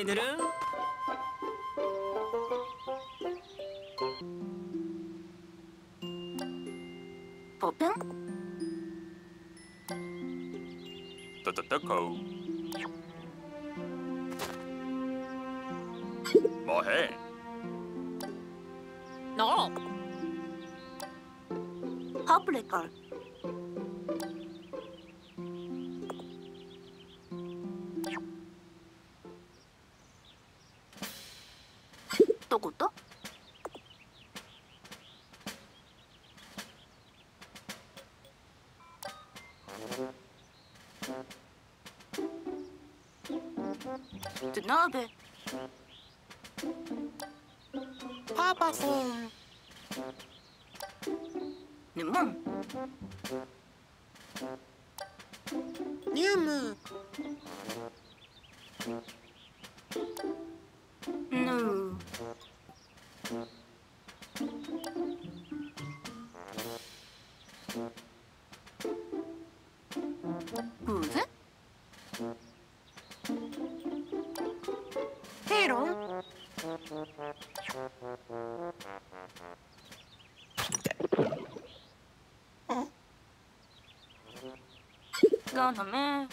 애들은? 뽀뿅? 뜨뜨뜨코 뭐해? 너! No. 허블랙걸 The not be. Papa phone. Nimun. Nimun. Gonna me.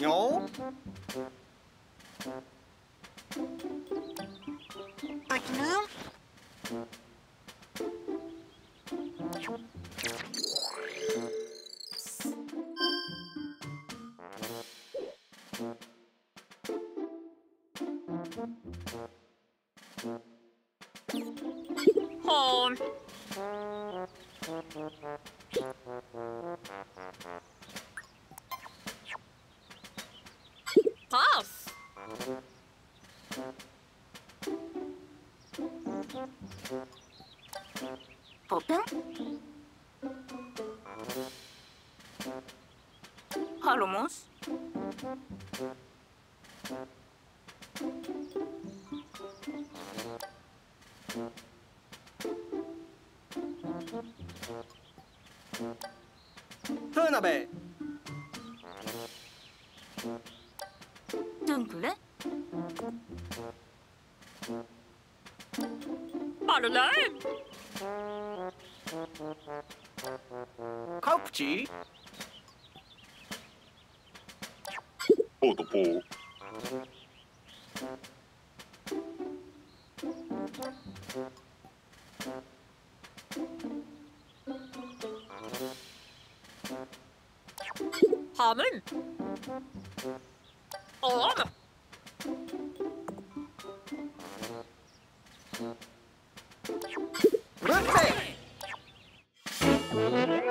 No? Like now? Pop, Halomos? Thank you. 風鍋。どんくれ？まるない。カプチポートポー。Harmon, Om. Rütbe.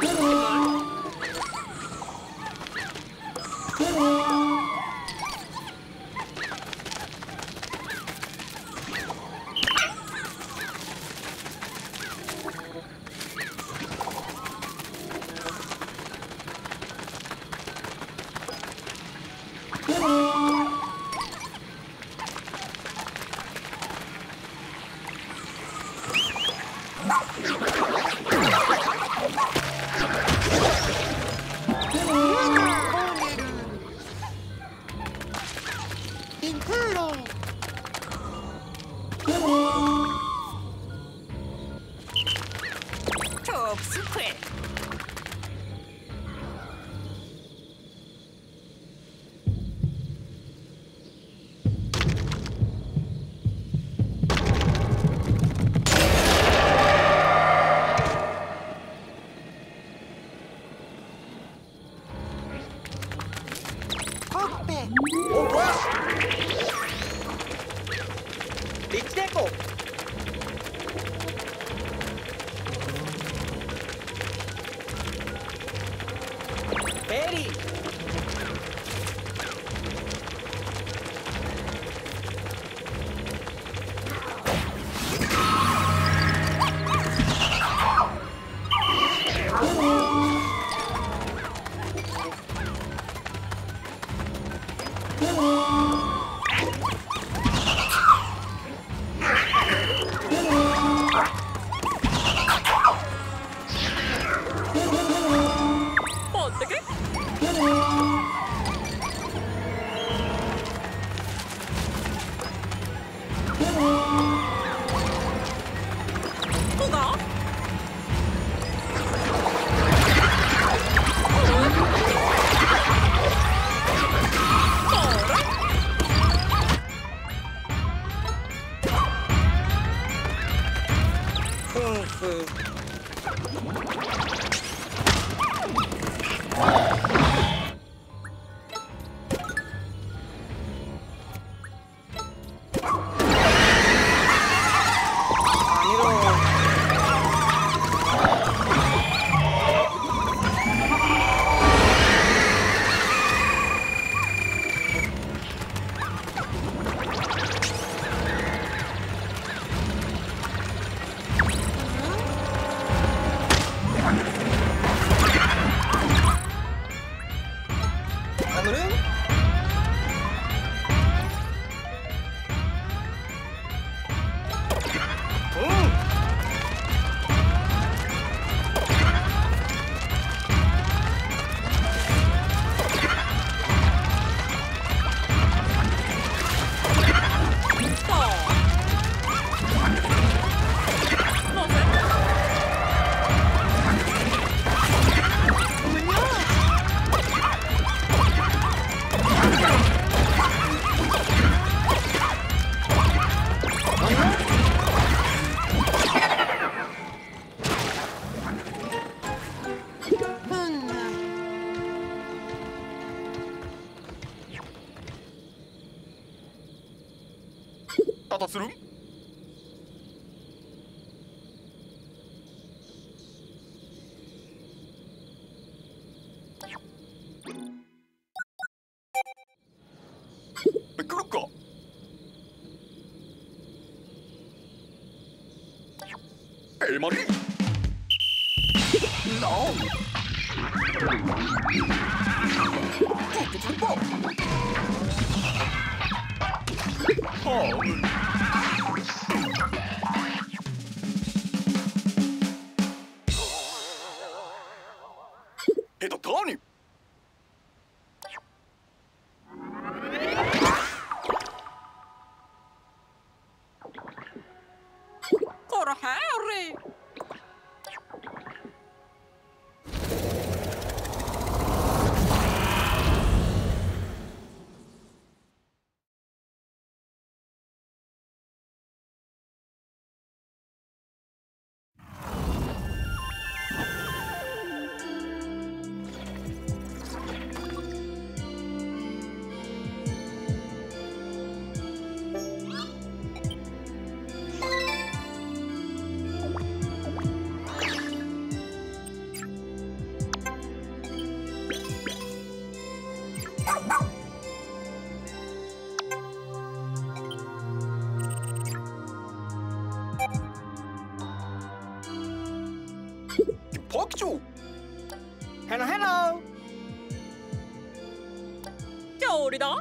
Good of secret. Big Deco! ートするえ来るかえマリノー Take it to the ball. Home. Harry. 헬로 헬로. 겨울이다.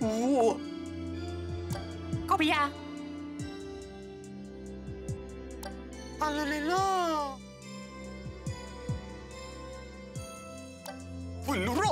우와 꼬비야. 알랄랄라 분누라